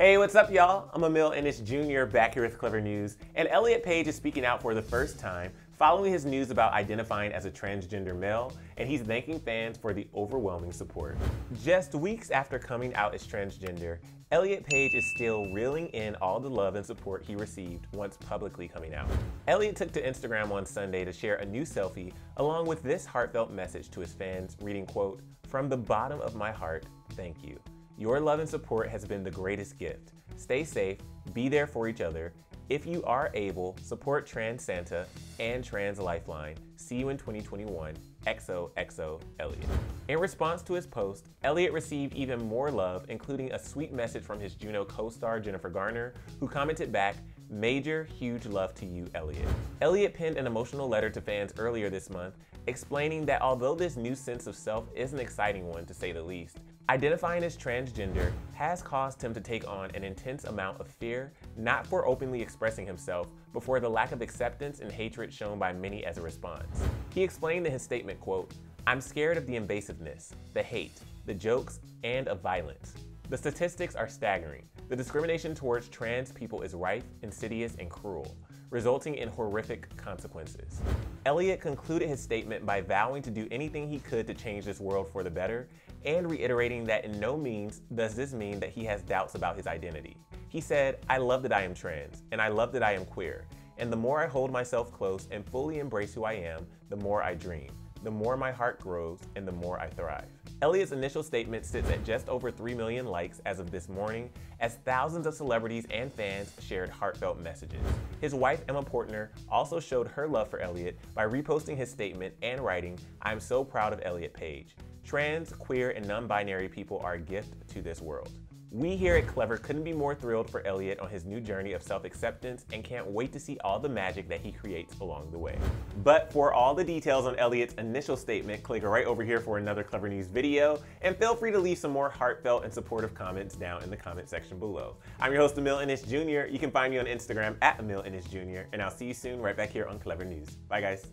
Hey, what's up, y'all? I'm Emile Ennis Jr. back here with Clevver News, and Elliot Page is speaking out for the first time following his news about identifying as a transgender male, and he's thanking fans for the overwhelming support. Just weeks after coming out as transgender, Elliot Page is still reeling in all the love and support he received once publicly coming out. Elliot took to Instagram on Sunday to share a new selfie along with this heartfelt message to his fans, reading, quote, From the bottom of my heart, thank you. Your love and support has been the greatest gift. Stay safe, be there for each other. If you are able, support Trans Santa and Trans Lifeline. See you in 2021. XOXO Elliot. In response to his post, Elliot received even more love, including a sweet message from his Juno co-star Jennifer Garner, who commented back, Major, huge love to you, Elliot. Elliot penned an emotional letter to fans earlier this month, explaining that although this new sense of self is an exciting one to say the least, identifying as transgender has caused him to take on an intense amount of fear, not for openly expressing himself, but for the lack of acceptance and hatred shown by many as a response. He explained in his statement, quote, I'm scared of the invasiveness, the hate, the jokes, and of violence. The statistics are staggering. The discrimination towards trans people is rife, insidious, and cruel, resulting in horrific consequences. Elliot concluded his statement by vowing to do anything he could to change this world for the better, and reiterating that in no means does this mean that he has doubts about his identity. He said, I love that I am trans, and I love that I am queer, and the more I hold myself close and fully embrace who I am, the more I dream the more my heart grows and the more I thrive. Elliot's initial statement sits at just over 3 million likes as of this morning, as thousands of celebrities and fans shared heartfelt messages. His wife, Emma Portner, also showed her love for Elliot by reposting his statement and writing, I'm so proud of Elliot Page. Trans, queer, and non-binary people are a gift to this world. We here at Clevver couldn't be more thrilled for Elliot on his new journey of self-acceptance and can't wait to see all the magic that he creates along the way. But for all the details on Elliot's initial statement, click right over here for another Clevver News video, and feel free to leave some more heartfelt and supportive comments down in the comment section below. I'm your host, Emile Ennis Jr. You can find me on Instagram at Emile Ennis Jr., and I'll see you soon right back here on Clevver News. Bye, guys.